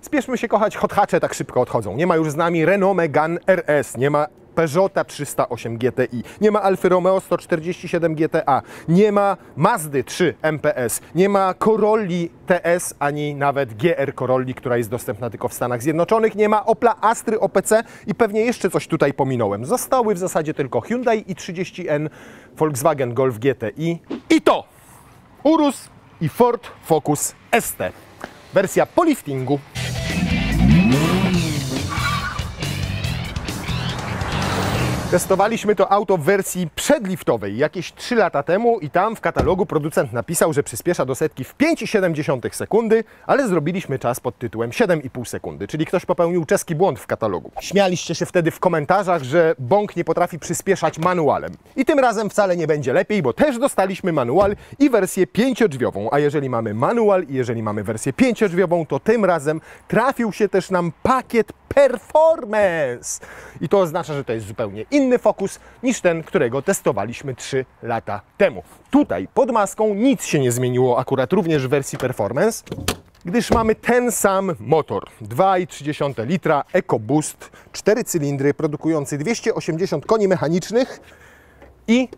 Spieszmy się kochać, hot tak szybko odchodzą. Nie ma już z nami Renault Megane RS, nie ma Peugeota 308 GTI, nie ma Alfa Romeo 147 GTA, nie ma Mazdy 3 MPS, nie ma Corolli TS, ani nawet GR Corolli, która jest dostępna tylko w Stanach Zjednoczonych, nie ma Opla Astry OPC i pewnie jeszcze coś tutaj pominąłem. Zostały w zasadzie tylko Hyundai i30N, Volkswagen Golf GTI i to Urus i Ford Focus ST. Wersja po liftingu. Testowaliśmy to auto w wersji przedliftowej jakieś 3 lata temu i tam w katalogu producent napisał, że przyspiesza do setki w 5,7 sekundy, ale zrobiliśmy czas pod tytułem 7,5 sekundy, czyli ktoś popełnił czeski błąd w katalogu. Śmialiście się wtedy w komentarzach, że Bąk nie potrafi przyspieszać manualem. I tym razem wcale nie będzie lepiej, bo też dostaliśmy manual i wersję pięciodrzwiową, a jeżeli mamy manual i jeżeli mamy wersję pięciodrzwiową, to tym razem trafił się też nam pakiet Performance. I to oznacza, że to jest zupełnie inny fokus niż ten, którego testowaliśmy 3 lata temu. Tutaj pod maską nic się nie zmieniło akurat również w wersji Performance, gdyż mamy ten sam motor 2,3 litra EcoBoost, 4 cylindry produkujący 280 koni mechanicznych i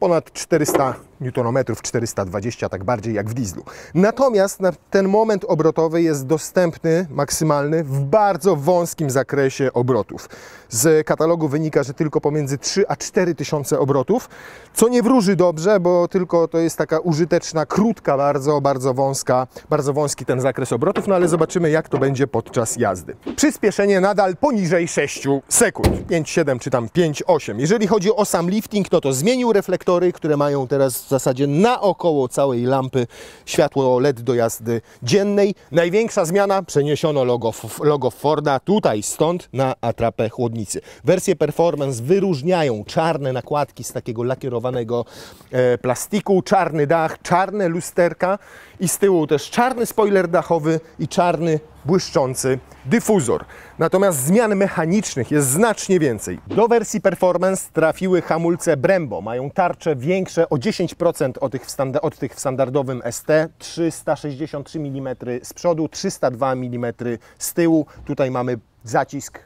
ponad 400 Nm, 420 tak bardziej jak w dieslu. Natomiast na ten moment obrotowy jest dostępny maksymalny w bardzo wąskim zakresie obrotów. Z katalogu wynika, że tylko pomiędzy 3 a 4 tysiące obrotów, co nie wróży dobrze, bo tylko to jest taka użyteczna, krótka, bardzo, bardzo wąska, bardzo wąski ten zakres obrotów, no ale zobaczymy jak to będzie podczas jazdy. Przyspieszenie nadal poniżej 6 sekund, 5,7 czy tam 5,8. Jeżeli chodzi o sam lifting, no to zmienił reflektory, które mają teraz zasadzie naokoło całej lampy światło LED do jazdy dziennej. Największa zmiana, przeniesiono logo, logo Forda tutaj stąd na atrapę chłodnicy. Wersje Performance wyróżniają czarne nakładki z takiego lakierowanego e, plastiku, czarny dach, czarne lusterka i z tyłu też czarny spoiler dachowy i czarny błyszczący dyfuzor. Natomiast zmian mechanicznych jest znacznie więcej. Do wersji Performance trafiły hamulce Brembo. Mają tarcze większe o 10% od tych, od tych w standardowym ST. 363 mm z przodu, 302 mm z tyłu. Tutaj mamy zacisk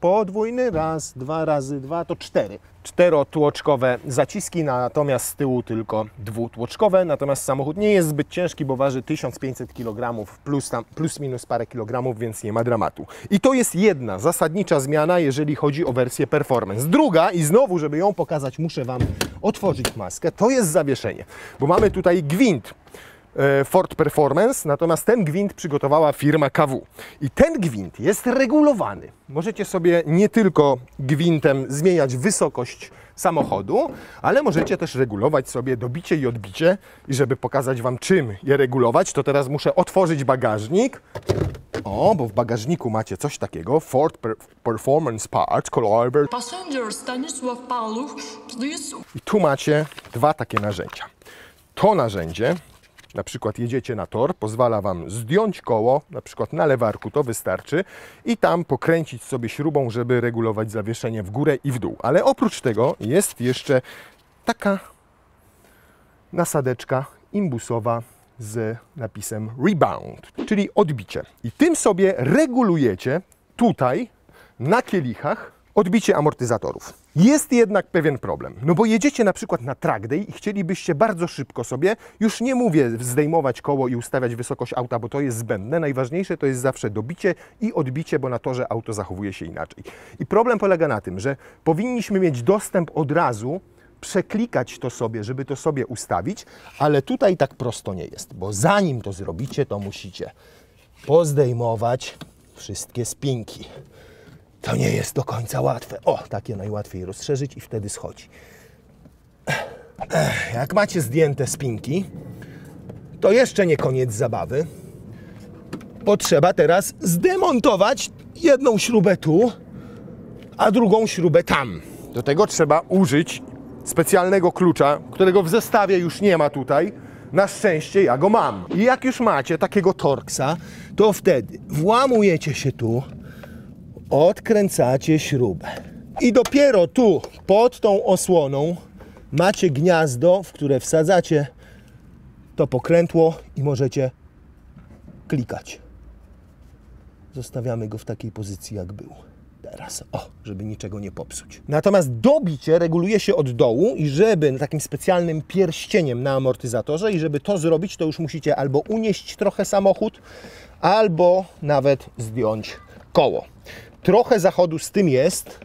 podwójny, raz, dwa razy dwa, to cztery. Czterotłoczkowe zaciski, natomiast z tyłu tylko dwutłoczkowe. Natomiast samochód nie jest zbyt ciężki, bo waży 1500 kg plus, tam, plus minus parę kilogramów, więc nie ma dramatu. I to jest jedna zasadnicza zmiana, jeżeli chodzi o wersję Performance. Druga, i znowu, żeby ją pokazać, muszę Wam otworzyć maskę, to jest zawieszenie, bo mamy tutaj gwint Ford Performance, natomiast ten gwint przygotowała firma KW. I ten gwint jest regulowany. Możecie sobie nie tylko gwintem zmieniać wysokość samochodu, ale możecie też regulować sobie dobicie i odbicie. I żeby pokazać Wam czym je regulować, to teraz muszę otworzyć bagażnik. O, bo w bagażniku macie coś takiego, Ford per Performance Parts, Colorber. Passenger Stanisław Paluch, please. I tu macie dwa takie narzędzia. To narzędzie na przykład jedziecie na tor, pozwala Wam zdjąć koło, na przykład na lewarku, to wystarczy i tam pokręcić sobie śrubą, żeby regulować zawieszenie w górę i w dół. Ale oprócz tego jest jeszcze taka nasadeczka imbusowa z napisem rebound, czyli odbicie. I tym sobie regulujecie tutaj na kielichach odbicie amortyzatorów. Jest jednak pewien problem, no bo jedziecie na przykład na track day i chcielibyście bardzo szybko sobie, już nie mówię zdejmować koło i ustawiać wysokość auta, bo to jest zbędne, najważniejsze to jest zawsze dobicie i odbicie, bo na torze auto zachowuje się inaczej. I problem polega na tym, że powinniśmy mieć dostęp od razu przeklikać to sobie, żeby to sobie ustawić, ale tutaj tak prosto nie jest, bo zanim to zrobicie, to musicie pozdejmować wszystkie spinki. To nie jest do końca łatwe. O, takie najłatwiej rozszerzyć i wtedy schodzi. Jak macie zdjęte spinki, to jeszcze nie koniec zabawy. Potrzeba teraz zdemontować jedną śrubę tu, a drugą śrubę tam. Do tego trzeba użyć specjalnego klucza, którego w zestawie już nie ma tutaj. Na szczęście ja go mam. I jak już macie takiego torksa, to wtedy włamujecie się tu, odkręcacie śrubę. I dopiero tu, pod tą osłoną, macie gniazdo, w które wsadzacie to pokrętło i możecie klikać. zostawiamy go w takiej pozycji, jak był teraz. O, żeby niczego nie popsuć. Natomiast dobicie reguluje się od dołu i żeby takim specjalnym pierścieniem na amortyzatorze i żeby to zrobić, to już musicie albo unieść trochę samochód, albo nawet zdjąć koło. Trochę zachodu z tym jest,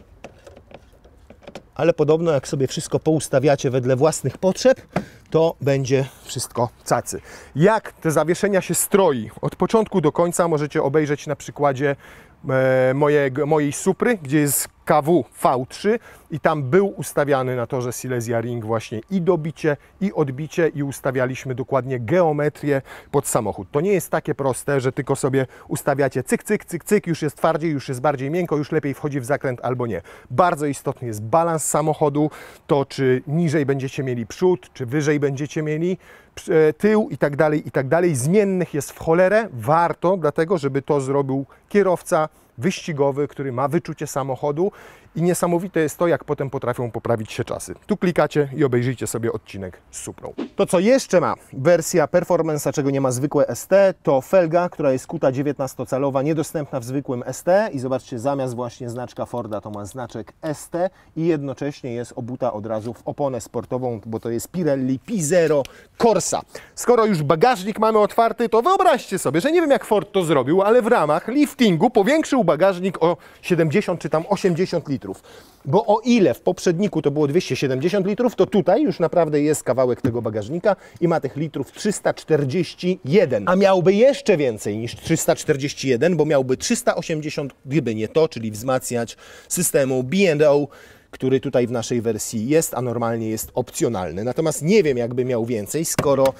ale podobno jak sobie wszystko poustawiacie wedle własnych potrzeb, to będzie wszystko cacy. Jak te zawieszenia się stroi od początku do końca możecie obejrzeć na przykładzie mojego, mojej Supry, gdzie jest KW V3 i tam był ustawiany na torze Silesia Ring właśnie i dobicie, i odbicie i ustawialiśmy dokładnie geometrię pod samochód. To nie jest takie proste, że tylko sobie ustawiacie cyk, cyk, cyk, cyk, już jest twardziej, już jest bardziej miękko, już lepiej wchodzi w zakręt albo nie. Bardzo istotny jest balans samochodu, to czy niżej będziecie mieli przód, czy wyżej będziecie mieli e, tył i tak dalej, i tak dalej. Zmiennych jest w cholerę, warto dlatego, żeby to zrobił kierowca, wyścigowy, który ma wyczucie samochodu i niesamowite jest to, jak potem potrafią poprawić się czasy. Tu klikacie i obejrzyjcie sobie odcinek z Suprą. To, co jeszcze ma wersja Performance, czego nie ma zwykłe ST, to felga, która jest kuta 19-calowa, niedostępna w zwykłym ST i zobaczcie, zamiast właśnie znaczka Forda to ma znaczek ST i jednocześnie jest obuta od razu w oponę sportową, bo to jest Pirelli P0 Corsa. Skoro już bagażnik mamy otwarty, to wyobraźcie sobie, że nie wiem jak Ford to zrobił, ale w ramach liftingu powiększył bagażnik o 70 czy tam 80 litrów. Bo o ile w poprzedniku to było 270 litrów, to tutaj już naprawdę jest kawałek tego bagażnika i ma tych litrów 341. A miałby jeszcze więcej niż 341, bo miałby 380, gdyby nie to, czyli wzmacniać systemu B&O który tutaj w naszej wersji jest, a normalnie jest opcjonalny. Natomiast nie wiem, jakby miał więcej, skoro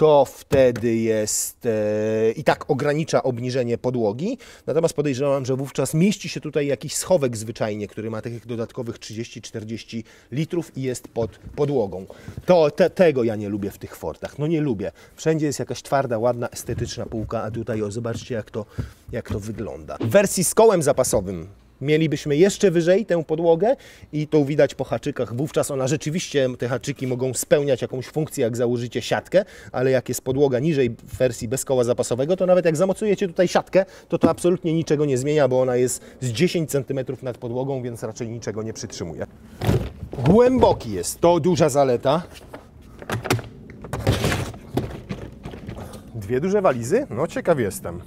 to wtedy jest e, i tak ogranicza obniżenie podłogi. Natomiast podejrzewam, że wówczas mieści się tutaj jakiś schowek zwyczajnie, który ma takich dodatkowych 30-40 litrów i jest pod podłogą. To te, tego ja nie lubię w tych Fordach. No nie lubię. Wszędzie jest jakaś twarda, ładna, estetyczna półka, a tutaj o, zobaczcie jak to, jak to wygląda. W wersji z kołem zapasowym mielibyśmy jeszcze wyżej tę podłogę i to widać po haczykach. Wówczas ona rzeczywiście, te haczyki mogą spełniać jakąś funkcję, jak założycie siatkę, ale jak jest podłoga niżej w wersji bez koła zapasowego, to nawet jak zamocujecie tutaj siatkę, to to absolutnie niczego nie zmienia, bo ona jest z 10 cm nad podłogą, więc raczej niczego nie przytrzymuje. Głęboki jest, to duża zaleta. Dwie duże walizy? No ciekaw jestem.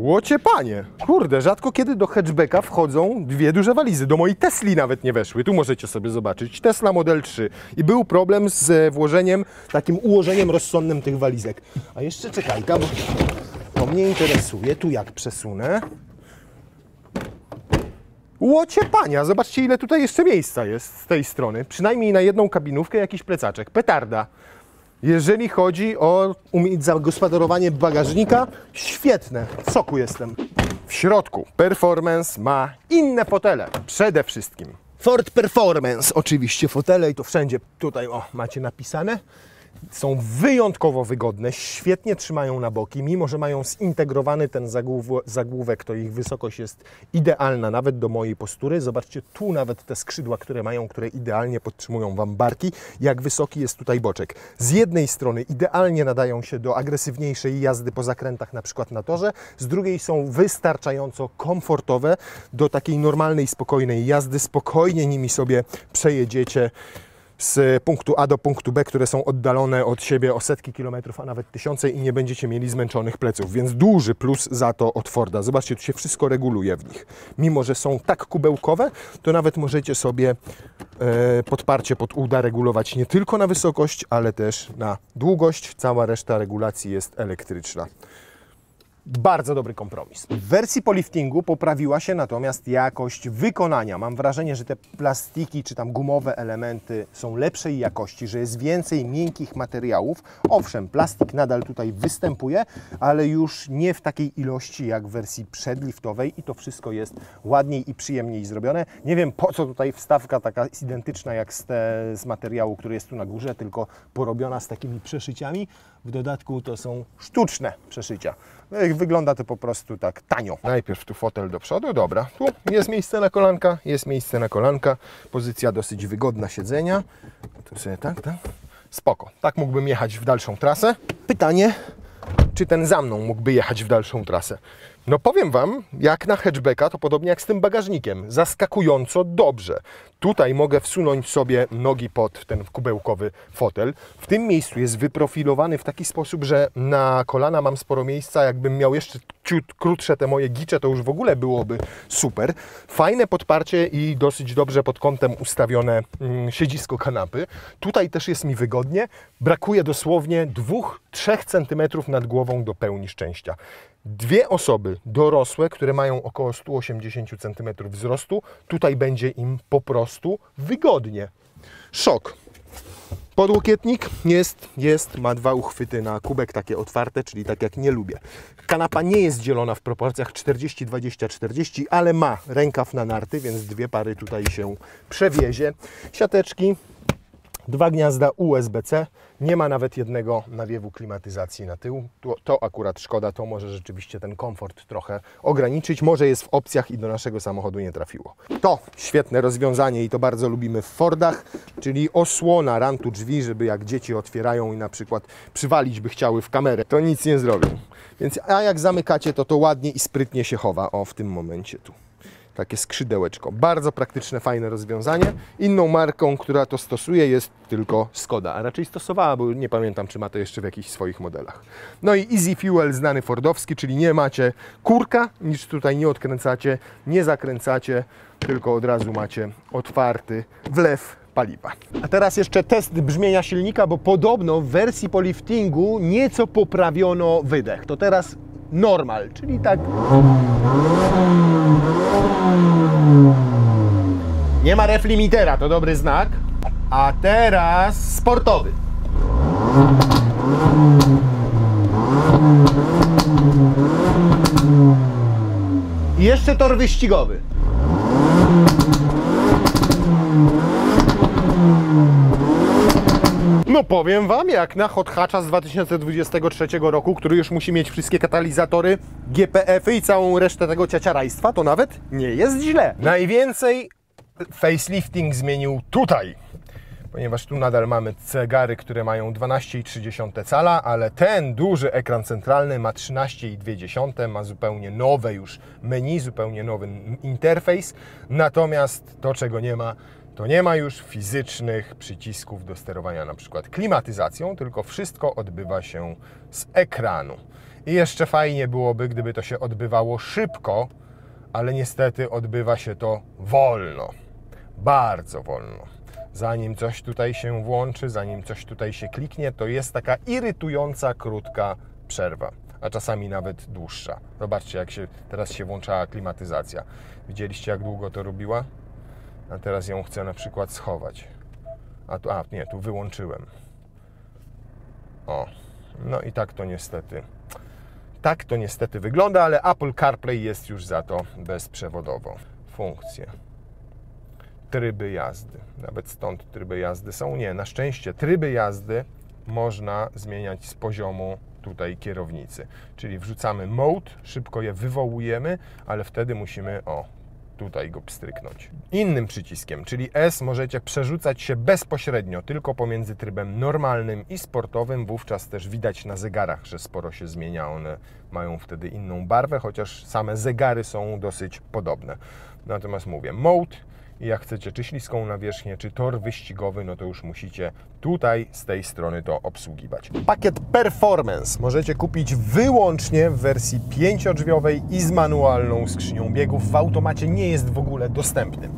Łocie panie! Kurde, rzadko kiedy do hatchbacka wchodzą dwie duże walizy. Do mojej Tesli nawet nie weszły. Tu możecie sobie zobaczyć. Tesla Model 3. I był problem z włożeniem, takim ułożeniem rozsądnym tych walizek. A jeszcze czekajka, bo to mnie interesuje. Tu jak przesunę. Łocie pania! Zobaczcie ile tutaj jeszcze miejsca jest z tej strony. Przynajmniej na jedną kabinówkę jakiś plecaczek. Petarda. Jeżeli chodzi o zagospodarowanie bagażnika, świetne. W soku jestem. W środku Performance ma inne fotele. Przede wszystkim. Ford Performance, oczywiście fotele i to wszędzie tutaj o, macie napisane są wyjątkowo wygodne, świetnie trzymają na boki, mimo że mają zintegrowany ten zagłówek, to ich wysokość jest idealna nawet do mojej postury. Zobaczcie tu nawet te skrzydła, które mają, które idealnie podtrzymują Wam barki, jak wysoki jest tutaj boczek. Z jednej strony idealnie nadają się do agresywniejszej jazdy po zakrętach, na przykład na torze, z drugiej są wystarczająco komfortowe do takiej normalnej, spokojnej jazdy. Spokojnie nimi sobie przejedziecie z punktu A do punktu B, które są oddalone od siebie o setki kilometrów, a nawet tysiące i nie będziecie mieli zmęczonych pleców, więc duży plus za to od Forda. Zobaczcie, tu się wszystko reguluje w nich. Mimo, że są tak kubełkowe, to nawet możecie sobie e, podparcie pod uda regulować nie tylko na wysokość, ale też na długość. Cała reszta regulacji jest elektryczna bardzo dobry kompromis. W wersji po liftingu poprawiła się natomiast jakość wykonania. Mam wrażenie, że te plastiki czy tam gumowe elementy są lepszej jakości, że jest więcej miękkich materiałów. Owszem, plastik nadal tutaj występuje, ale już nie w takiej ilości jak w wersji przedliftowej i to wszystko jest ładniej i przyjemniej zrobione. Nie wiem po co tutaj wstawka taka identyczna jak z, te, z materiału, który jest tu na górze, tylko porobiona z takimi przeszyciami. W dodatku to są sztuczne przeszycia. No wygląda to po prostu tak tanio. Najpierw tu fotel do przodu, dobra. Tu jest miejsce na kolanka, jest miejsce na kolanka. Pozycja dosyć wygodna siedzenia. Tu sobie tak, tak. Spoko. Tak mógłbym jechać w dalszą trasę. Pytanie, czy ten za mną mógłby jechać w dalszą trasę. No powiem Wam, jak na hatchbacka, to podobnie jak z tym bagażnikiem. Zaskakująco dobrze. Tutaj mogę wsunąć sobie nogi pod ten kubełkowy fotel. W tym miejscu jest wyprofilowany w taki sposób, że na kolana mam sporo miejsca. Jakbym miał jeszcze ciut krótsze te moje gicze, to już w ogóle byłoby super. Fajne podparcie i dosyć dobrze pod kątem ustawione mm, siedzisko kanapy. Tutaj też jest mi wygodnie. Brakuje dosłownie 2-3 cm nad głową do pełni szczęścia. Dwie osoby dorosłe, które mają około 180 cm wzrostu, tutaj będzie im po prostu wygodnie. Szok. Podłokietnik jest, jest, ma dwa uchwyty na kubek takie otwarte, czyli tak jak nie lubię. Kanapa nie jest dzielona w proporcjach 40, 20, 40, ale ma rękaw na narty, więc dwie pary tutaj się przewiezie. Siateczki, dwa gniazda USB-C, nie ma nawet jednego nawiewu klimatyzacji na tył. To, to, akurat szkoda, to może rzeczywiście ten komfort trochę ograniczyć. Może jest w opcjach i do naszego samochodu nie trafiło. To świetne rozwiązanie i to bardzo lubimy w Fordach, czyli osłona rantu drzwi, żeby jak dzieci otwierają i na przykład przywalić by chciały w kamerę, to nic nie zrobią. Więc a jak zamykacie, to to ładnie i sprytnie się chowa. O, w tym momencie tu takie skrzydełeczko. Bardzo praktyczne, fajne rozwiązanie. Inną marką, która to stosuje jest tylko Skoda, a raczej stosowała, bo nie pamiętam, czy ma to jeszcze w jakichś swoich modelach. No i Easy Fuel znany Fordowski, czyli nie macie kurka, nic tutaj nie odkręcacie, nie zakręcacie, tylko od razu macie otwarty wlew paliwa. A teraz jeszcze test brzmienia silnika, bo podobno w wersji po liftingu nieco poprawiono wydech. To teraz normal, czyli tak nie ma ref limitera, to dobry znak. A teraz sportowy. I jeszcze tor wyścigowy. No powiem Wam, jak na Hot Hatcha z 2023 roku, który już musi mieć wszystkie katalizatory, GPF-y i całą resztę tego ciaciarajstwa, to nawet nie jest źle. Najwięcej facelifting zmienił tutaj, ponieważ tu nadal mamy cegary, które mają 12,3 cala, ale ten duży ekran centralny ma 13,2, ma zupełnie nowe już menu, zupełnie nowy interfejs, natomiast to, czego nie ma, to nie ma już fizycznych przycisków do sterowania na przykład klimatyzacją, tylko wszystko odbywa się z ekranu. I jeszcze fajnie byłoby, gdyby to się odbywało szybko, ale niestety odbywa się to wolno. Bardzo wolno. Zanim coś tutaj się włączy, zanim coś tutaj się kliknie, to jest taka irytująca, krótka przerwa, a czasami nawet dłuższa. Zobaczcie, jak się teraz się włączała klimatyzacja. Widzieliście, jak długo to robiła? A teraz ją chcę na przykład schować. A tu, a nie, tu wyłączyłem. O, no i tak to niestety. Tak to niestety wygląda, ale Apple CarPlay jest już za to bezprzewodowo. Funkcje. Tryby jazdy. Nawet stąd tryby jazdy są. Nie, na szczęście tryby jazdy można zmieniać z poziomu tutaj kierownicy. Czyli wrzucamy mode, szybko je wywołujemy, ale wtedy musimy, o, tutaj go pstryknąć. Innym przyciskiem, czyli S, możecie przerzucać się bezpośrednio tylko pomiędzy trybem normalnym i sportowym. Wówczas też widać na zegarach, że sporo się zmienia. One mają wtedy inną barwę, chociaż same zegary są dosyć podobne. Natomiast mówię, mode jak chcecie czy śliską nawierzchnię, czy tor wyścigowy, no to już musicie tutaj z tej strony to obsługiwać. Pakiet Performance możecie kupić wyłącznie w wersji pięciodrzwiowej i z manualną skrzynią biegów. W automacie nie jest w ogóle dostępny.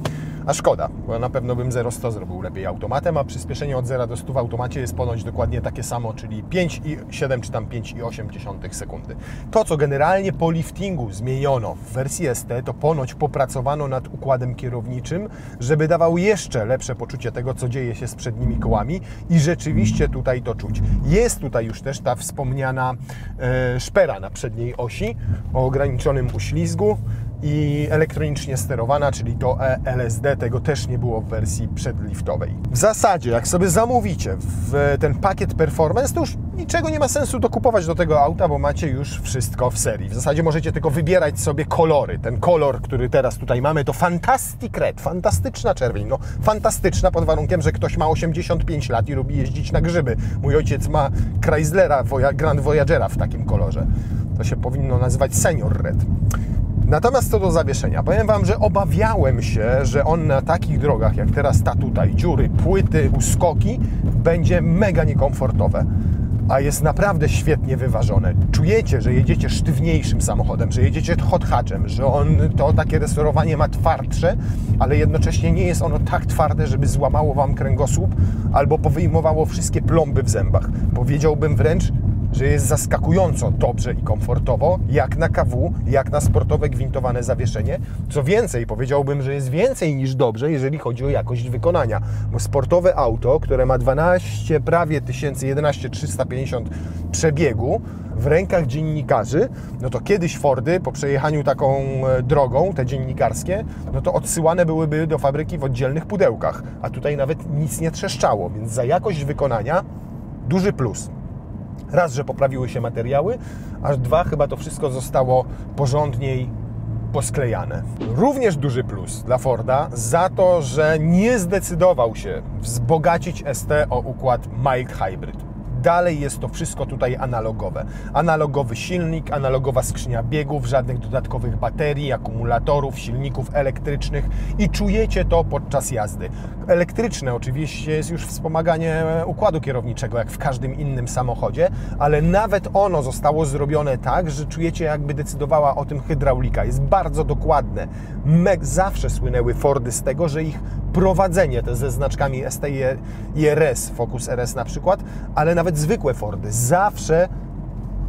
A szkoda, bo na pewno bym 0-100 zrobił lepiej automatem, a przyspieszenie od 0 do 100 w automacie jest ponoć dokładnie takie samo, czyli 5,7 czy tam 5,8 sekundy. To, co generalnie po liftingu zmieniono w wersji ST, to ponoć popracowano nad układem kierowniczym, żeby dawał jeszcze lepsze poczucie tego, co dzieje się z przednimi kołami i rzeczywiście tutaj to czuć. Jest tutaj już też ta wspomniana e, szpera na przedniej osi o ograniczonym uślizgu i elektronicznie sterowana, czyli to LSD, tego też nie było w wersji przedliftowej. W zasadzie, jak sobie zamówicie ten pakiet Performance, to już niczego nie ma sensu dokupować do tego auta, bo macie już wszystko w serii. W zasadzie możecie tylko wybierać sobie kolory. Ten kolor, który teraz tutaj mamy, to Fantastic Red, fantastyczna czerwień. No, fantastyczna pod warunkiem, że ktoś ma 85 lat i lubi jeździć na grzyby. Mój ojciec ma Chryslera Grand Voyagera w takim kolorze. To się powinno nazywać Senior Red. Natomiast co do zawieszenia, powiem Wam, że obawiałem się, że on na takich drogach jak teraz ta tutaj, dziury, płyty, uskoki, będzie mega niekomfortowe a jest naprawdę świetnie wyważone. Czujecie, że jedziecie sztywniejszym samochodem, że jedziecie hot hatchem, że on to takie restaurowanie ma twardsze, ale jednocześnie nie jest ono tak twarde, żeby złamało Wam kręgosłup albo powyjmowało wszystkie plomby w zębach. Powiedziałbym wręcz, że jest zaskakująco dobrze i komfortowo, jak na KW, jak na sportowe gwintowane zawieszenie. Co więcej, powiedziałbym, że jest więcej niż dobrze, jeżeli chodzi o jakość wykonania. Bo sportowe auto, które ma 12 prawie tysięcy, 11 350 przebiegu, w rękach dziennikarzy, no to kiedyś Fordy po przejechaniu taką e, drogą, te dziennikarskie, no to odsyłane byłyby do fabryki w oddzielnych pudełkach, a tutaj nawet nic nie trzeszczało, więc za jakość wykonania duży plus. Raz, że poprawiły się materiały, aż dwa, chyba to wszystko zostało porządniej posklejane. Również duży plus dla Forda za to, że nie zdecydował się wzbogacić ST o układ mild hybrid dalej jest to wszystko tutaj analogowe. Analogowy silnik, analogowa skrzynia biegów, żadnych dodatkowych baterii, akumulatorów, silników elektrycznych i czujecie to podczas jazdy. Elektryczne oczywiście jest już wspomaganie układu kierowniczego, jak w każdym innym samochodzie, ale nawet ono zostało zrobione tak, że czujecie jakby decydowała o tym hydraulika. Jest bardzo dokładne. Zawsze słynęły Fordy z tego, że ich prowadzenie, te ze znaczkami ST i RS, Focus RS na przykład, ale nawet zwykłe Fordy, zawsze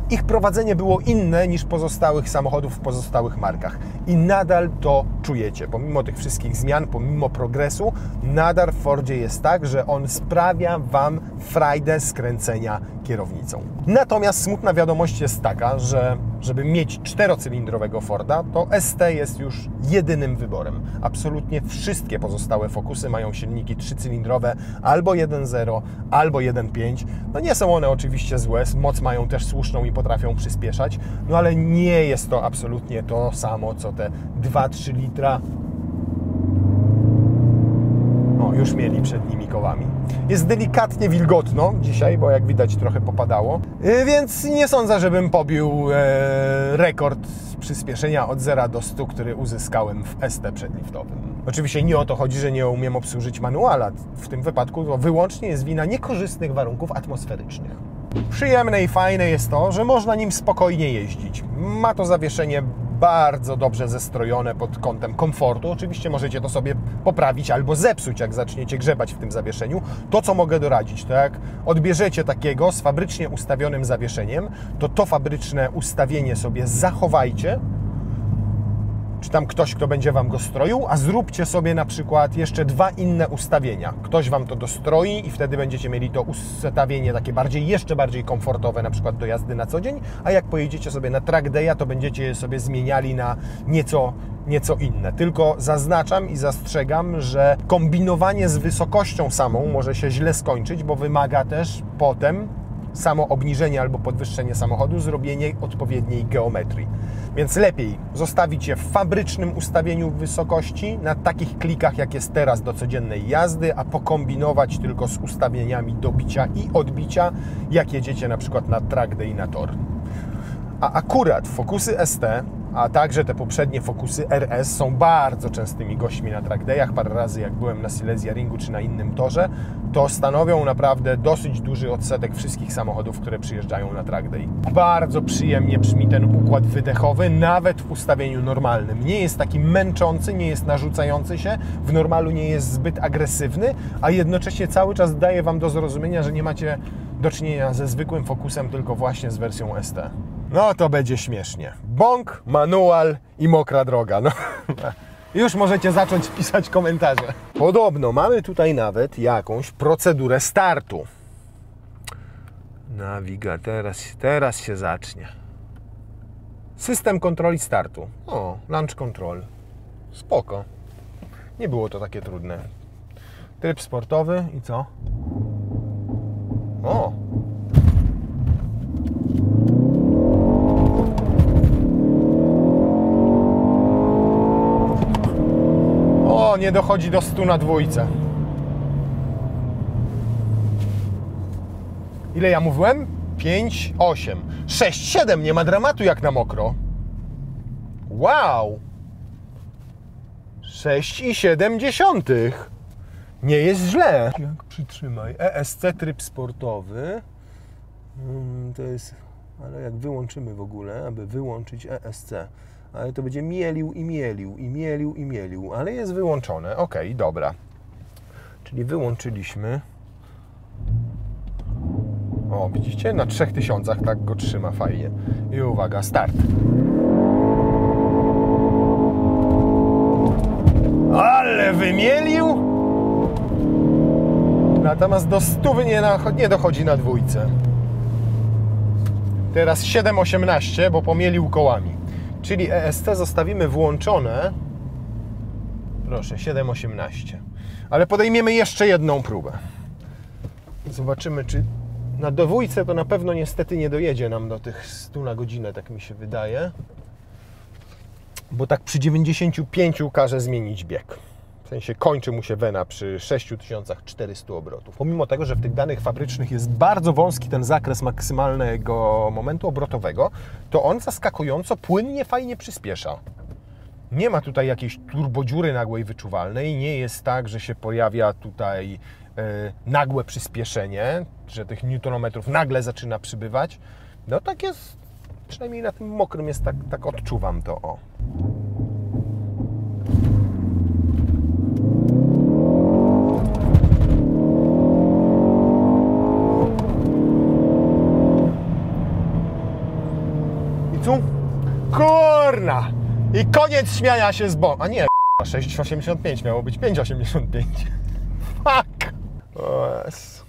ich prowadzenie było inne niż pozostałych samochodów w pozostałych markach. I nadal to czujecie. Pomimo tych wszystkich zmian, pomimo progresu, nadal w Fordzie jest tak, że on sprawia Wam frajdę skręcenia kierownicą. Natomiast smutna wiadomość jest taka, że żeby mieć czterocylindrowego Forda, to ST jest już jedynym wyborem. Absolutnie wszystkie pozostałe Focusy mają silniki trzycylindrowe albo 1.0, albo 1.5. No nie są one oczywiście złe, moc mają też słuszną i potrafią przyspieszać, no ale nie jest to absolutnie to samo, co te 2-3 litra już mieli przed nimi kołami. Jest delikatnie wilgotno dzisiaj, bo jak widać trochę popadało, y, więc nie sądzę, żebym pobił e, rekord przyspieszenia od 0 do 100, który uzyskałem w ST przedliftowym. Oczywiście nie o to chodzi, że nie umiem obsłużyć manuala. W tym wypadku to wyłącznie jest wina niekorzystnych warunków atmosferycznych. Przyjemne i fajne jest to, że można nim spokojnie jeździć. Ma to zawieszenie bardzo dobrze zestrojone pod kątem komfortu. Oczywiście możecie to sobie poprawić albo zepsuć, jak zaczniecie grzebać w tym zawieszeniu. To, co mogę doradzić, to jak odbierzecie takiego z fabrycznie ustawionym zawieszeniem, to to fabryczne ustawienie sobie zachowajcie, czy tam ktoś, kto będzie Wam go stroił, a zróbcie sobie na przykład jeszcze dwa inne ustawienia. Ktoś Wam to dostroi i wtedy będziecie mieli to ustawienie takie bardziej, jeszcze bardziej komfortowe, na przykład do jazdy na co dzień, a jak pojedziecie sobie na track day'a, to będziecie sobie zmieniali na nieco nieco inne. Tylko zaznaczam i zastrzegam, że kombinowanie z wysokością samą może się źle skończyć, bo wymaga też potem samo obniżenie albo podwyższenie samochodu, zrobienie odpowiedniej geometrii. Więc lepiej zostawić je w fabrycznym ustawieniu wysokości na takich klikach, jak jest teraz do codziennej jazdy, a pokombinować tylko z ustawieniami dobicia i odbicia, jak jedziecie na przykład na track day na tor. A akurat Focusy ST a także te poprzednie Focusy RS są bardzo częstymi gośćmi na track dayach. Parę razy jak byłem na Silesia Ringu czy na innym torze, to stanowią naprawdę dosyć duży odsetek wszystkich samochodów, które przyjeżdżają na track day. Bardzo przyjemnie brzmi ten układ wydechowy, nawet w ustawieniu normalnym. Nie jest taki męczący, nie jest narzucający się, w normalu nie jest zbyt agresywny, a jednocześnie cały czas daje Wam do zrozumienia, że nie macie do czynienia ze zwykłym Focusem, tylko właśnie z wersją ST. No to będzie śmiesznie. Bąk, manual i mokra droga. No. Już możecie zacząć pisać komentarze. Podobno mamy tutaj nawet jakąś procedurę startu. Nawiga, teraz, teraz się zacznie. System kontroli startu. O, launch control. Spoko. Nie było to takie trudne. Tryb sportowy i co? O! Nie dochodzi do 100 na dwójce. Ile ja mówiłem? 5, 8, 6, 7. Nie ma dramatu jak na mokro. Wow! 6,7. Nie jest źle. Jak przytrzymaj. ESC tryb sportowy. Mm, To jest. Ale jak wyłączymy w ogóle, aby wyłączyć ESC. Ale to będzie mielił i mielił, i mielił i mielił. Ale jest wyłączone. Ok, dobra. Czyli wyłączyliśmy. O, widzicie? Na 3000 tak go trzyma fajnie. I uwaga, start. Ale wymielił! Natomiast do 100 nie, nie dochodzi na dwójce. Teraz 7,18, bo pomielił kołami. Czyli ESC zostawimy włączone. Proszę, 7,18. Ale podejmiemy jeszcze jedną próbę. Zobaczymy, czy na dowójce to na pewno niestety nie dojedzie nam do tych 100 na godzinę, tak mi się wydaje. Bo tak przy 95 każe zmienić bieg. W sensie kończy mu się wena przy 6400 obrotów. Pomimo tego, że w tych danych fabrycznych jest bardzo wąski ten zakres maksymalnego momentu obrotowego, to on zaskakująco płynnie, fajnie przyspiesza. Nie ma tutaj jakiejś turbodziury nagłej wyczuwalnej, nie jest tak, że się pojawia tutaj e, nagłe przyspieszenie, że tych newtonometrów nagle zaczyna przybywać. No tak jest, przynajmniej na tym mokrym jest tak, tak odczuwam to. O. I koniec śmiania się z bo... A nie, 6,85 miało być 5,85. Fuck! Jezu.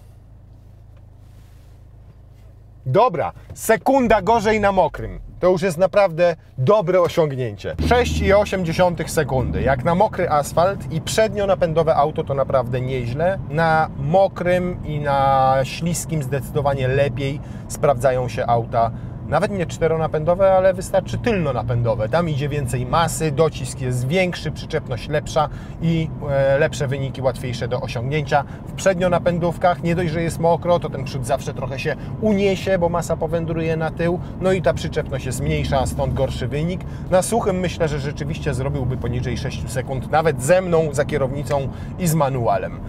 Dobra, sekunda gorzej na mokrym. To już jest naprawdę dobre osiągnięcie. 6,8 sekundy. Jak na mokry asfalt i przednio napędowe auto to naprawdę nieźle. Na mokrym i na śliskim zdecydowanie lepiej sprawdzają się auta nawet nie czteronapędowe, ale wystarczy tylnonapędowe. Tam idzie więcej masy, docisk jest większy, przyczepność lepsza i e, lepsze wyniki łatwiejsze do osiągnięcia. W przednionapędówkach nie dość, że jest mokro, to ten przód zawsze trochę się uniesie, bo masa powędruje na tył, no i ta przyczepność jest mniejsza, stąd gorszy wynik. Na suchym myślę, że rzeczywiście zrobiłby poniżej 6 sekund, nawet ze mną, za kierownicą i z manualem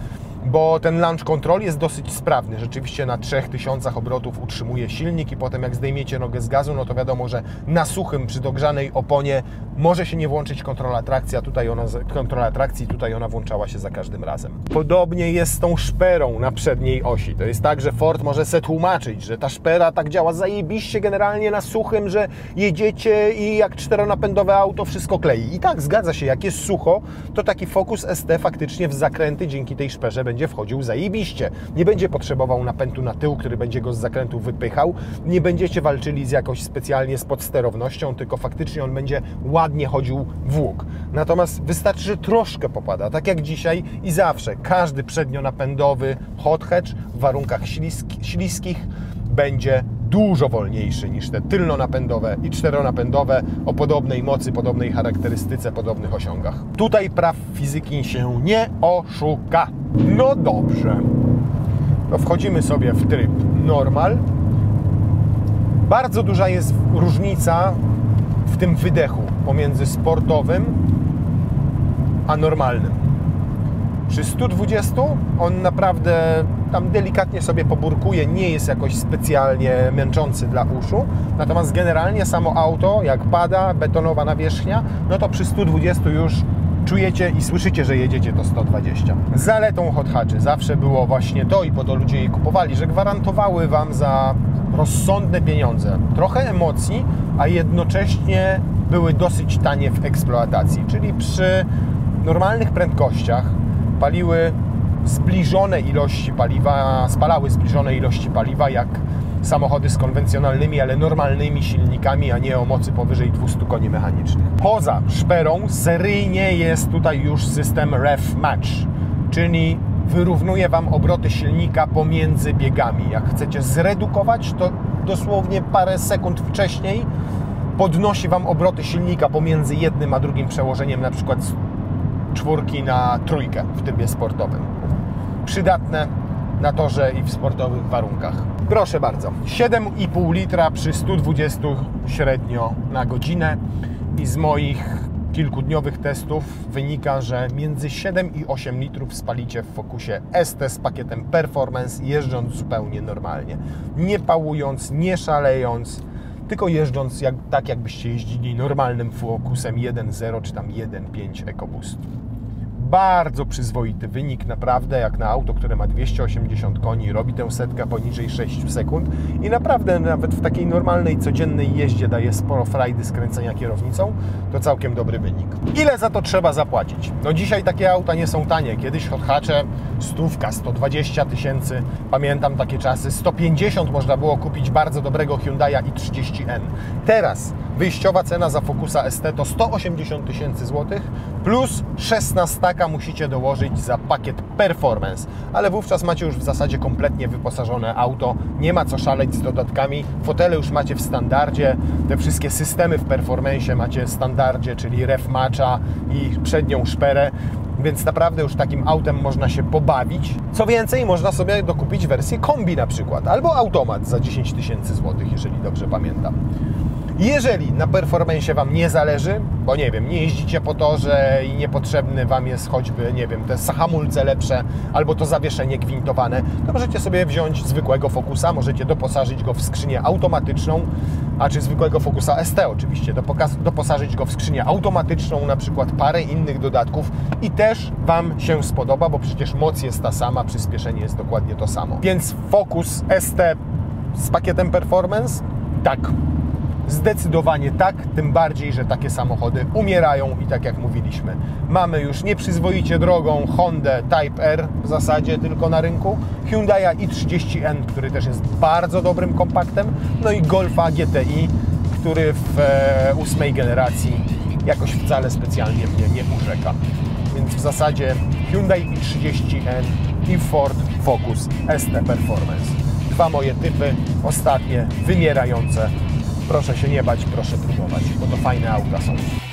bo ten launch control jest dosyć sprawny. Rzeczywiście na 3000 obrotów utrzymuje silnik i potem jak zdejmiecie nogę z gazu, no to wiadomo, że na suchym przy dogrzanej oponie może się nie włączyć kontrola trakcji, a tutaj ona, kontrola trakcji, tutaj ona włączała się za każdym razem. Podobnie jest z tą szperą na przedniej osi. To jest tak, że Ford może se tłumaczyć, że ta szpera tak działa zajebiście generalnie na suchym, że jedziecie i jak czteronapędowe auto wszystko klei. I tak, zgadza się, jak jest sucho, to taki Focus ST faktycznie w zakręty dzięki tej szperze będzie będzie wchodził zajebiście. Nie będzie potrzebował napędu na tył, który będzie go z zakrętu wypychał. Nie będziecie walczyli z jakoś specjalnie z podsterownością, tylko faktycznie on będzie ładnie chodził w łuk. Natomiast wystarczy, że troszkę popada, tak jak dzisiaj i zawsze. Każdy przednionapędowy hot hatch w warunkach ślisk śliskich będzie dużo wolniejszy niż te tylnonapędowe i czteronapędowe o podobnej mocy, podobnej charakterystyce, podobnych osiągach. Tutaj praw fizyki się nie oszuka. No dobrze. To wchodzimy sobie w tryb normal. Bardzo duża jest różnica w tym wydechu pomiędzy sportowym a normalnym. Przy 120 on naprawdę tam delikatnie sobie poburkuje, nie jest jakoś specjalnie męczący dla uszu. Natomiast generalnie samo auto, jak pada, betonowa nawierzchnia, no to przy 120 już czujecie i słyszycie, że jedziecie to 120. Zaletą hot hatchy zawsze było właśnie to i po to ludzie je kupowali, że gwarantowały Wam za rozsądne pieniądze trochę emocji, a jednocześnie były dosyć tanie w eksploatacji. Czyli przy normalnych prędkościach paliły zbliżone ilości paliwa, spalały zbliżone ilości paliwa jak samochody z konwencjonalnymi, ale normalnymi silnikami, a nie o mocy powyżej 200 koni mechanicznych. Poza szperą seryjnie jest tutaj już system Ref Match, czyli wyrównuje Wam obroty silnika pomiędzy biegami. Jak chcecie zredukować, to dosłownie parę sekund wcześniej podnosi Wam obroty silnika pomiędzy jednym a drugim przełożeniem, na przykład czwórki na trójkę w trybie sportowym. Przydatne na torze i w sportowych warunkach. Proszę bardzo, 7,5 litra przy 120 średnio na godzinę i z moich kilkudniowych testów wynika, że między 7 i 8 litrów spalicie w Focusie ST z pakietem Performance jeżdżąc zupełnie normalnie. Nie pałując, nie szalejąc, tylko jeżdżąc jak, tak, jakbyście jeździli normalnym Focusem 1.0 czy tam 1.5 EcoBoost. Bardzo przyzwoity wynik, naprawdę, jak na auto, które ma 280 koni, robi tę setkę poniżej 6 sekund i naprawdę nawet w takiej normalnej, codziennej jeździe daje sporo frajdy skręcenia kierownicą, to całkiem dobry wynik. Ile za to trzeba zapłacić? No dzisiaj takie auta nie są tanie. Kiedyś hot stówka, 120 tysięcy, pamiętam takie czasy, 150 można było kupić bardzo dobrego Hyundai'a i30N. Teraz wyjściowa cena za Focusa ST to 180 tysięcy złotych plus 16 musicie dołożyć za pakiet Performance, ale wówczas macie już w zasadzie kompletnie wyposażone auto, nie ma co szaleć z dodatkami, fotele już macie w standardzie, te wszystkie systemy w Performance macie w standardzie, czyli ref i przednią szperę, więc naprawdę już takim autem można się pobawić. Co więcej, można sobie dokupić wersję kombi na przykład, albo automat za 10 tysięcy złotych, jeżeli dobrze pamiętam. Jeżeli na performance Wam nie zależy, bo nie wiem, nie jeździcie po torze i niepotrzebny Wam jest choćby, nie wiem, te hamulce lepsze albo to zawieszenie gwintowane, to możecie sobie wziąć zwykłego Focusa, możecie doposażyć go w skrzynię automatyczną, a czy zwykłego Focusa ST oczywiście, doposażyć go w skrzynię automatyczną, na przykład parę innych dodatków i też Wam się spodoba, bo przecież moc jest ta sama, przyspieszenie jest dokładnie to samo. Więc Focus ST z pakietem Performance? Tak, Zdecydowanie tak, tym bardziej, że takie samochody umierają i tak jak mówiliśmy, mamy już nieprzyzwoicie drogą Hondę Type R w zasadzie tylko na rynku, Hyundai i30N, który też jest bardzo dobrym kompaktem, no i Golfa GTI, który w e, ósmej generacji jakoś wcale specjalnie mnie nie urzeka. Więc w zasadzie Hyundai i30N i Ford Focus ST Performance. Dwa moje typy, ostatnie, wymierające Proszę się nie bać, proszę próbować, bo to fajne auta są.